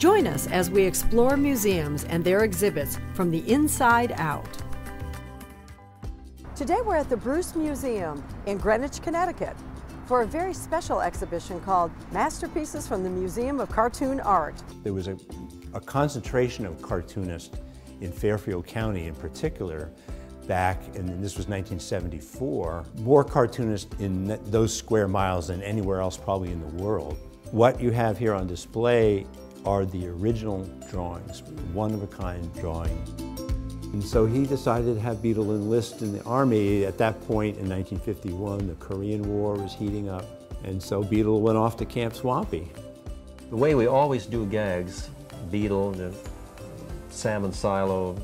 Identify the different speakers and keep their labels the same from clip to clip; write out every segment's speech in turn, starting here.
Speaker 1: Join us as we explore museums and their exhibits from the inside out. Today we're at the Bruce Museum in Greenwich, Connecticut for a very special exhibition called Masterpieces from the Museum of Cartoon Art.
Speaker 2: There was a, a concentration of cartoonists in Fairfield County in particular back, and this was 1974, more cartoonists in those square miles than anywhere else probably in the world. What you have here on display are the original drawings, one-of-a-kind drawing. And so he decided to have Beetle enlist in the army. At that point in 1951, the Korean War was heating up, and so Beetle went off to Camp Swampy.
Speaker 3: The way we always do gags, Beetle, the Sam and Silo,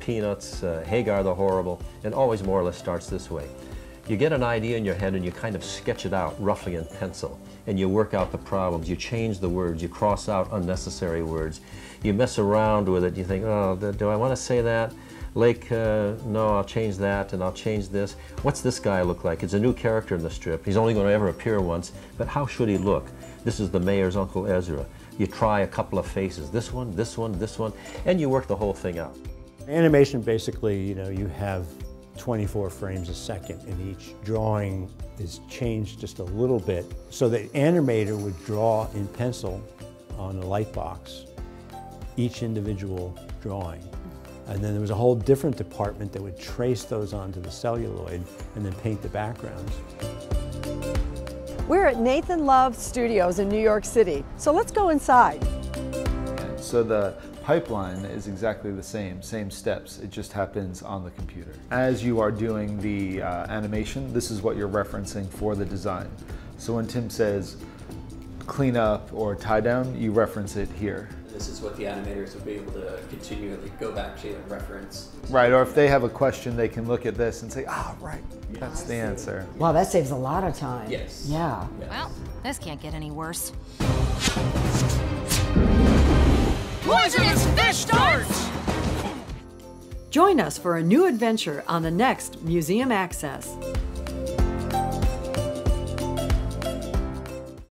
Speaker 3: Peanuts, uh, Hagar the Horrible, it always more or less starts this way. You get an idea in your head and you kind of sketch it out roughly in pencil and you work out the problems. You change the words, you cross out unnecessary words. You mess around with it, you think, oh, do I want to say that? Lake, uh, no, I'll change that and I'll change this. What's this guy look like? It's a new character in the strip. He's only going to ever appear once, but how should he look? This is the mayor's Uncle Ezra. You try a couple of faces, this one, this one, this one, and you work the whole thing out.
Speaker 2: Animation basically, you know, you have 24 frames a second and each drawing is changed just a little bit. So the animator would draw in pencil on a light box each individual drawing. And then there was a whole different department that would trace those onto the celluloid and then paint the backgrounds.
Speaker 1: We're at Nathan Love Studios in New York City, so let's go inside.
Speaker 4: So the pipeline is exactly the same, same steps. It just happens on the computer. As you are doing the uh, animation, this is what you're referencing for the design. So when Tim says clean up or tie down, you reference it here.
Speaker 5: This is what the animators will be able to continually go back to and reference.
Speaker 4: Right, or if they have a question, they can look at this and say, ah, oh, right, yeah, that's the answer.
Speaker 6: Wow, that saves a lot of time.
Speaker 5: Yes.
Speaker 6: Yeah.
Speaker 7: Yes. Well, this can't get any worse.
Speaker 1: Join us for a new adventure on the next Museum Access.